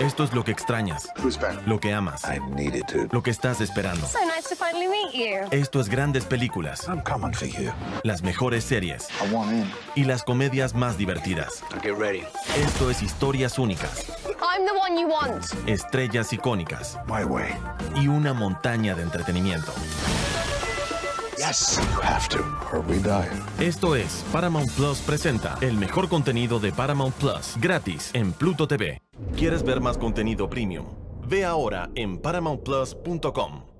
Esto es lo que extrañas, lo que amas, lo que estás esperando. So nice to finally meet you. Esto es grandes películas, I'm coming for you. las mejores series I want in. y las comedias más divertidas. Get ready. Esto es historias únicas, I'm the one you want. estrellas icónicas My way. y una montaña de entretenimiento. Esto es Paramount Plus presenta el mejor contenido de Paramount Plus gratis en Pluto TV. ¿Quieres ver más contenido premium? Ve ahora en paramountplus.com.